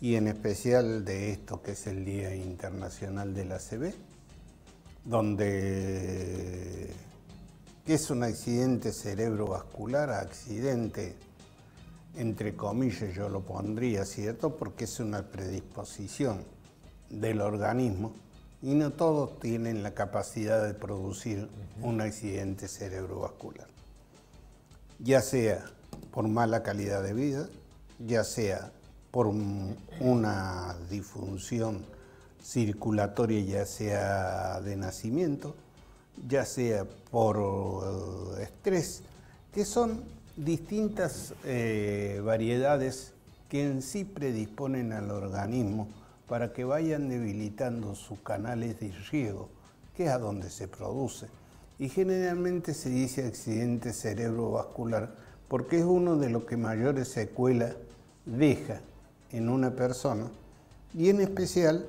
y en especial de esto que es el Día Internacional de la ACV, donde es un accidente cerebrovascular, accidente entre comillas yo lo pondría, ¿cierto? Porque es una predisposición del organismo y no todos tienen la capacidad de producir un accidente cerebrovascular. Ya sea por mala calidad de vida, ya sea por una disfunción circulatoria, ya sea de nacimiento, ya sea por eh, estrés, que son distintas eh, variedades que en sí predisponen al organismo para que vayan debilitando sus canales de riego, que es a donde se produce. Y generalmente se dice accidente cerebrovascular porque es uno de los que mayores secuelas deja en una persona y en especial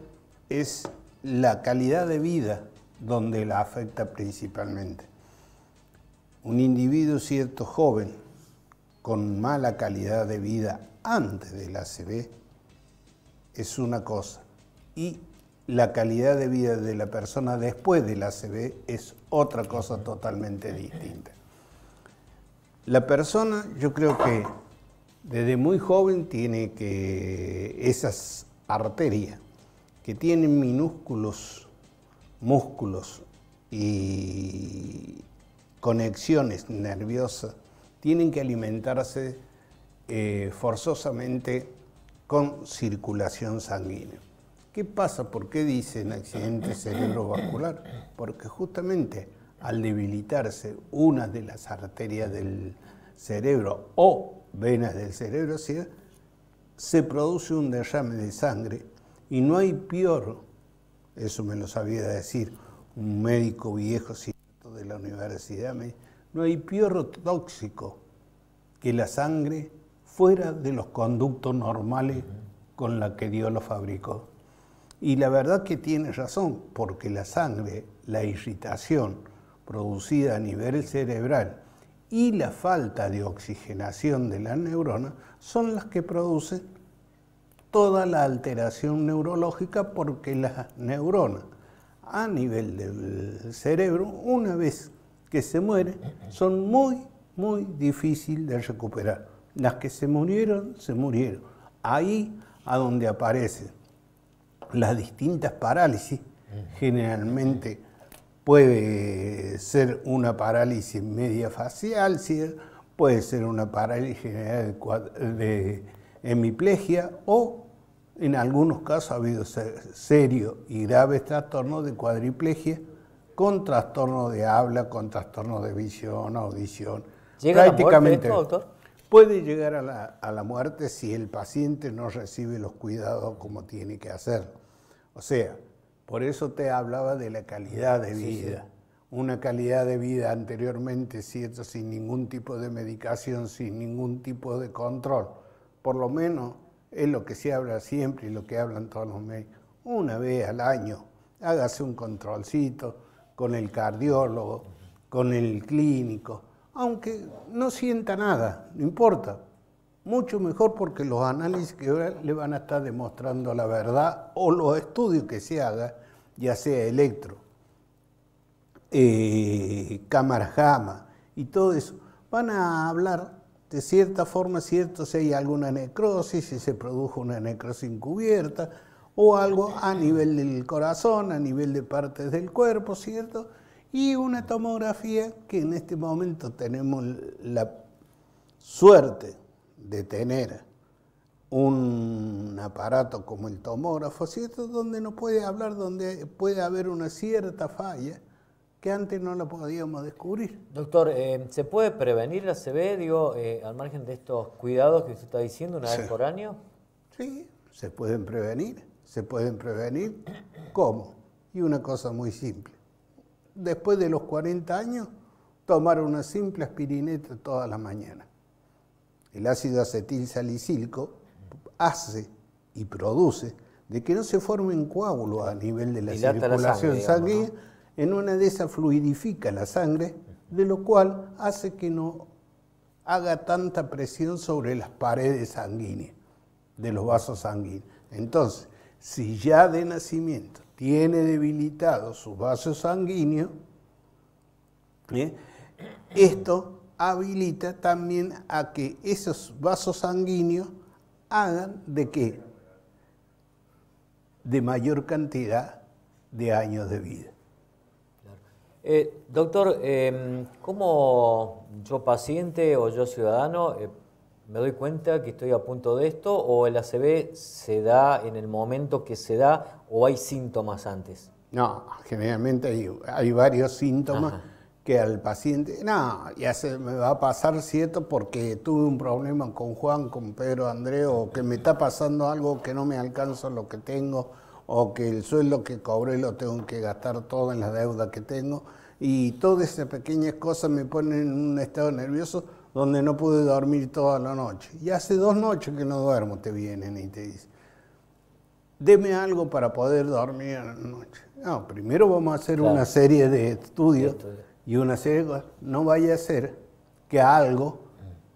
es la calidad de vida donde la afecta principalmente. Un individuo cierto joven con mala calidad de vida antes del ACV es una cosa y la calidad de vida de la persona después del ACV es otra cosa totalmente distinta. La persona, yo creo que desde muy joven tiene que esas arterias que tienen minúsculos músculos y conexiones nerviosas tienen que alimentarse eh, forzosamente con circulación sanguínea. ¿Qué pasa? ¿Por qué dicen accidente cerebrovascular? Porque justamente al debilitarse una de las arterias del cerebro o venas del cerebro, se produce un derrame de sangre y no hay peor eso me lo sabía decir un médico viejo de la universidad, no hay peor tóxico que la sangre fuera de los conductos normales con la que Dios lo fabricó. Y la verdad que tiene razón, porque la sangre, la irritación producida a nivel cerebral y la falta de oxigenación de las neuronas son las que producen toda la alteración neurológica porque las neuronas a nivel del cerebro, una vez que se mueren, son muy, muy difíciles de recuperar. Las que se murieron, se murieron. Ahí a donde aparecen las distintas parálisis, generalmente puede ser una parálisis media facial, puede ser una parálisis general de hemiplegia o en algunos casos ha habido serios y graves trastornos de cuadriplegia con trastornos de habla, con trastornos de visión, audición. ¿Llega Prácticamente, a la muerte doctor? Puede llegar a la, a la muerte si el paciente no recibe los cuidados como tiene que hacer. O sea, por eso te hablaba de la calidad de vida. Una calidad de vida anteriormente, ¿cierto? Sin ningún tipo de medicación, sin ningún tipo de control por lo menos es lo que se habla siempre y lo que hablan todos los médicos, una vez al año, hágase un controlcito con el cardiólogo, con el clínico, aunque no sienta nada, no importa. Mucho mejor porque los análisis que le van a estar demostrando la verdad o los estudios que se haga, ya sea electro, eh, cámara JAMA y todo eso, van a hablar de cierta forma, cierto, si hay alguna necrosis, si se produjo una necrosis encubierta, o algo a nivel del corazón, a nivel de partes del cuerpo, ¿cierto? Y una tomografía que en este momento tenemos la suerte de tener un aparato como el tomógrafo, ¿cierto? Donde no puede hablar, donde puede haber una cierta falla que antes no lo podíamos descubrir. Doctor, eh, ¿se puede prevenir la CB, digo, eh, al margen de estos cuidados que usted está diciendo una vez por año? Sí, se pueden prevenir, se pueden prevenir. ¿Cómo? Y una cosa muy simple. Después de los 40 años, tomar una simple aspirineta toda la mañana. El ácido acetil salicílico hace y produce de que no se formen coágulos a nivel de la circulación sanguínea en una de esas fluidifica la sangre, de lo cual hace que no haga tanta presión sobre las paredes sanguíneas. de los vasos sanguíneos. Entonces, si ya de nacimiento tiene debilitados sus vasos sanguíneos, ¿eh? esto habilita también a que esos vasos sanguíneos hagan de qué? De mayor cantidad de años de vida. Eh, doctor, em, ¿cómo yo paciente o yo ciudadano eh, me doy cuenta que estoy a punto de esto o el ACV se da en el momento que se da o hay síntomas antes? No, generalmente hay, varios síntomas que al paciente, no, ya se me va a pasar, ¿cierto? Porque tuve un problema con Juan, con Pedro, Andrés, o que me está pasando algo que no me alcanza lo que tengo, o que el sueldo que cobré lo tengo que gastar todo en la deuda que tengo. Y todas esas pequeñas cosas me ponen en un estado nervioso donde no pude dormir toda la noche. Y hace dos noches que no duermo, te vienen y te dicen, deme algo para poder dormir en la noche. No, primero vamos a hacer una serie de estudios y una de No vaya a ser que algo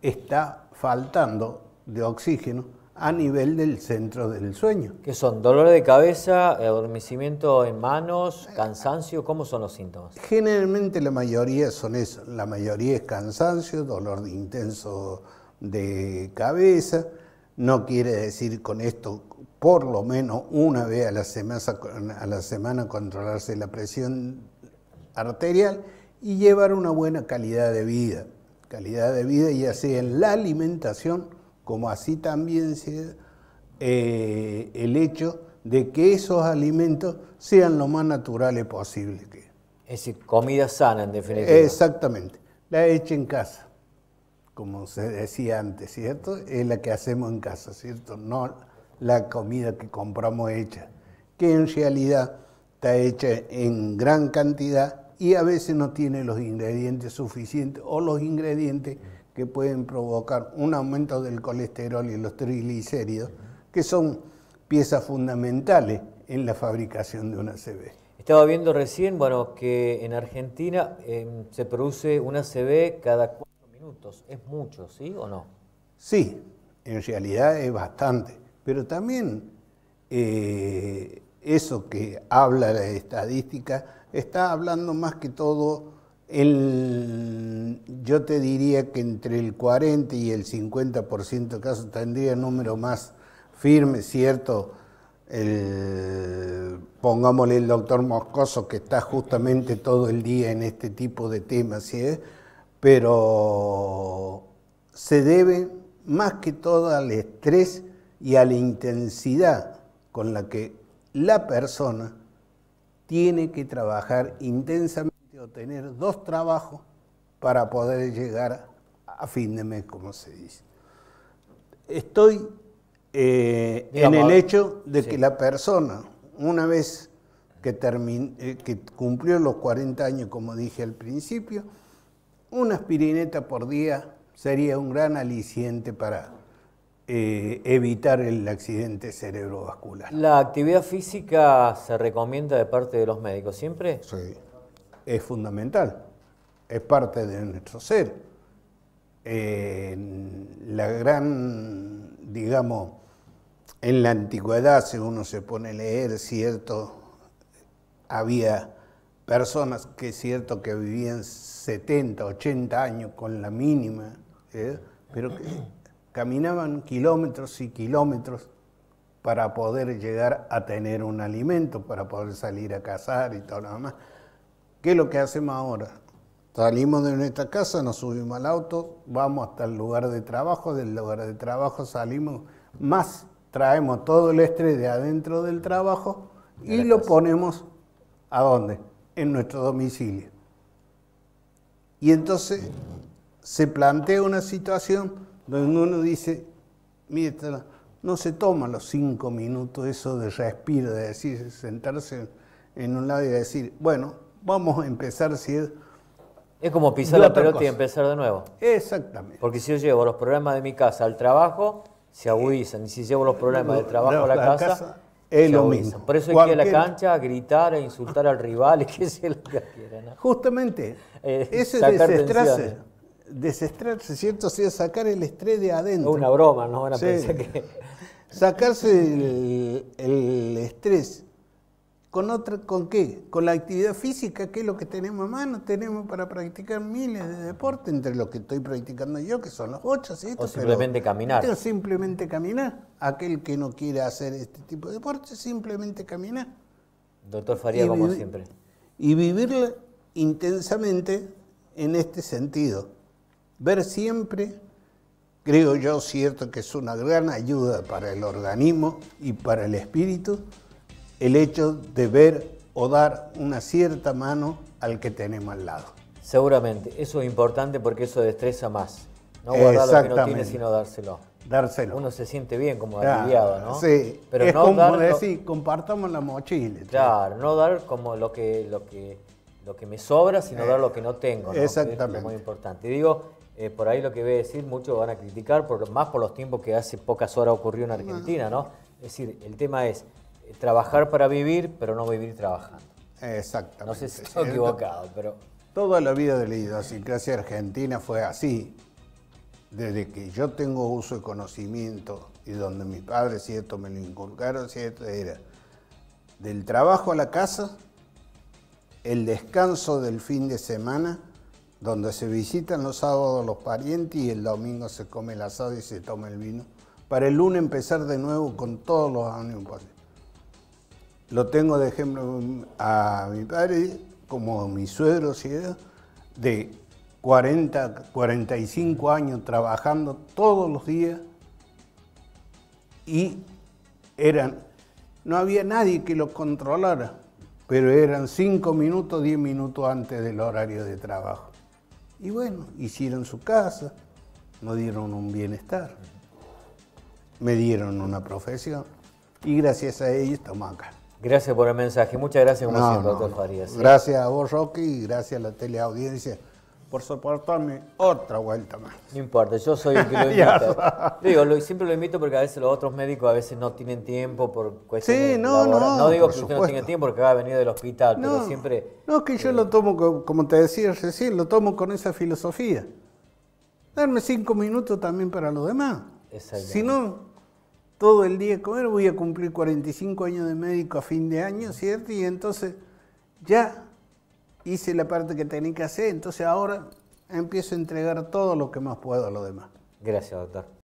está faltando de oxígeno a nivel del centro del sueño. ¿Qué son? ¿Dolor de cabeza, adormecimiento en manos, cansancio? ¿Cómo son los síntomas? Generalmente la mayoría son eso. La mayoría es cansancio, dolor intenso de cabeza. No quiere decir con esto por lo menos una vez a la semana, a la semana controlarse la presión arterial y llevar una buena calidad de vida. Calidad de vida ya sea en la alimentación como así también se, eh, el hecho de que esos alimentos sean lo más naturales posible. Es decir, comida sana en definitiva. Exactamente, la hecha en casa, como se decía antes, ¿cierto? Es la que hacemos en casa, ¿cierto? No la comida que compramos hecha, que en realidad está hecha en gran cantidad y a veces no tiene los ingredientes suficientes o los ingredientes que pueden provocar un aumento del colesterol y los triglicéridos, que son piezas fundamentales en la fabricación de una CB. Estaba viendo recién, bueno, que en Argentina em, se produce una CB cada cuatro minutos. ¿Es mucho, sí o no? Sí, en realidad es bastante, pero también eh, eso que habla la estadística está hablando más que todo el, yo te diría que entre el 40 y el 50% de casos tendría número más firme, ¿cierto? El, pongámosle el doctor Moscoso, que está justamente todo el día en este tipo de temas, ¿sí? pero se debe más que todo al estrés y a la intensidad con la que la persona tiene que trabajar intensamente tener dos trabajos para poder llegar a fin de mes, como se dice. Estoy eh, en el hecho de que la persona, una vez que, eh, que cumplió los 40 años, como dije al principio, una aspirineta por día sería un gran aliciente para eh, evitar el accidente cerebrovascular. ¿La actividad física se recomienda de parte de los médicos siempre? Sí es fundamental, es parte de nuestro ser. la gran, digamos, en la antigüedad, si uno se pone a leer, cierto, había personas que es cierto que vivían 70, 80 años con la mínima, ¿eh? pero que caminaban kilómetros y kilómetros para poder llegar a tener un alimento, para poder salir a cazar y todo lo demás. ¿Qué es lo que hacemos ahora? Salimos de nuestra casa, nos subimos al auto, vamos hasta el lugar de trabajo, del lugar de trabajo salimos, más traemos todo el estrés de adentro del trabajo y lo ponemos ¿a dónde? En nuestro domicilio. Y entonces se plantea una situación donde uno dice, mire, no se toma los cinco minutos eso de respiro, de decir, sentarse en un lado y decir, bueno, vamos a empezar si es... Es como pisar la pelota y empezar de nuevo. Exactamente. Porque si yo llevo los problemas de mi casa al trabajo, se agudizan. Y si llevo los problemas del trabajo a la, casa, es lo mismo. Por eso hay que ir a la cancha a gritar, a insultar al rival, y que sea lo que quiera. Justamente, eh, ese desestrarse, desestrarse, ¿cierto? O sea, sacar el estrés de adentro. Una broma, no van a pensar que... sacarse el, estrés. ¿Con, otra, ¿Con qué? Con la actividad física, que es lo que tenemos a mano. Tenemos para practicar miles de deportes, entre los que estoy practicando yo, que son los ocho. O simplemente caminar. simplemente caminar. Aquel que no quiere hacer este tipo de deportes, simplemente caminar. Doctor Faría, como siempre. Y vivirla intensamente en este sentido. Ver siempre creo yo cierto que es una gran ayuda para el organismo y para el espíritu el hecho de ver o dar una cierta mano al que tenemos al lado. Seguramente, eso es importante porque eso destreza más. No guardar lo que no tiene, sino dárselo. Dárselo. Uno se siente bien como aliviado, ¿no? Sí, pero es no como decir, compartamos la mochila. Claro, no dar como lo que, lo que, lo que me sobra, sino dar lo que no tengo. ¿no? Exactamente. es muy importante. Y digo, eh, por ahí lo que voy a decir, muchos van a criticar, por, más por los tiempos que hace pocas horas ocurrió en Argentina, ¿no? Es decir, el tema es eh, trabajar para vivir, pero no vivir trabajando. Exactamente. No sé si estoy equivocado, pero... Toda la vida de la idiosincrasia argentina fue así. Desde que yo tengo uso de conocimiento y donde mis padres, cierto, me lo inculcaron, cierto, era del trabajo a la casa, el descanso del fin de semana donde se visitan los sábados los parientes y el domingo se come el asado y se toma el vino, para el lunes empezar de nuevo con todos los ánimos posibles. Lo tengo de ejemplo a mi padre, como mi suegro, de 40, 45 años trabajando todos los días y eran, no había nadie que lo controlara, pero eran 5 minutos, 10 minutos antes del horario de trabajo. Y bueno, hicieron su casa, nos dieron un bienestar, me dieron una profesión y gracias a ellos estamos acá. Gracias por el mensaje. Muchas gracias, como siempre, doctor Farías. Gracias a vos, Rocky, y gracias a la teleaudiencia por soportarme otra vuelta más. No importa, yo soy el que lo invita. digo, siempre lo invito porque a veces los otros médicos a veces no tienen tiempo por cuestiones Sí, no, no. No digo que usted no tenga tiempo porque va a venir del hospital, pero siempre... No, es que yo lo tomo, como te decía recién, lo tomo con esa filosofía. Darme cinco minutos también para los demás. Si no, todo el día comer, voy a cumplir 45 años de médico a fin de año, ¿cierto? Y entonces ya hice la parte que tenía que hacer, entonces ahora empiezo a entregar todo lo que más puedo a los demás. Gracias, doctor.